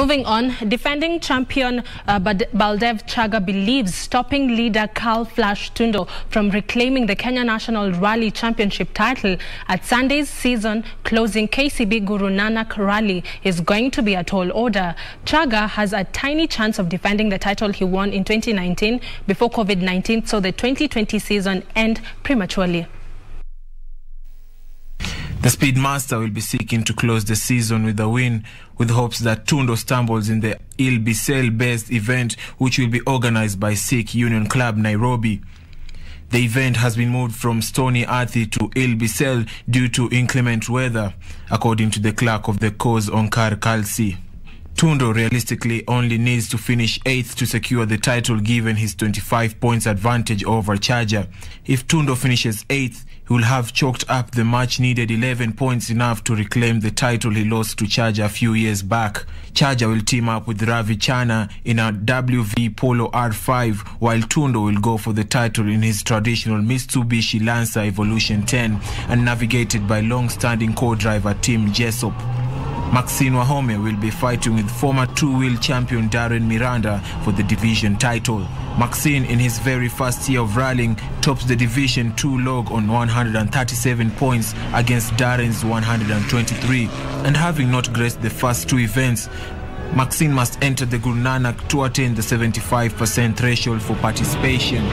Moving on, defending champion uh, Baldev Chager believes stopping leader Carl Flash Tundo from reclaiming the Kenya National Rally Championship title at Sunday's season closing KCB Guru Nanak Rally is going to be a tall order. Chager has a tiny chance of defending the title he won in 2019 before COVID-19 saw the 2020 season end prematurely. The Speedmaster will be seeking to close the season with a win, with hopes that Tundo stumbles in the Il Ilbisel-based event, which will be organized by Sikh Union Club Nairobi. The event has been moved from Stony Athi to Il Ilbisel due to inclement weather, according to the clerk of the cause Onkar Kalsi. Tundo realistically only needs to finish 8th to secure the title given his 25 points advantage over Chager. If Tundo finishes 8th, he will have chalked up the much needed 11 points enough to reclaim the title he lost to Chager a few years back. Chager will team up with Ravi Chana in a WV Polo R5 while Tundo will go for the title in his traditional Mitsubishi Lancer Evolution 10 and navigated by long-standing co-driver Tim Jessop. Maxine Wahome will be fighting with former two-wheel champion Darren Miranda for the division title. Maxine, in his very first year of rallying, tops the Division two log on 137 points against Darren's 123. And having not graced the first two events, Maxine must enter the Guru Nanak to attain the 75% threshold for participation.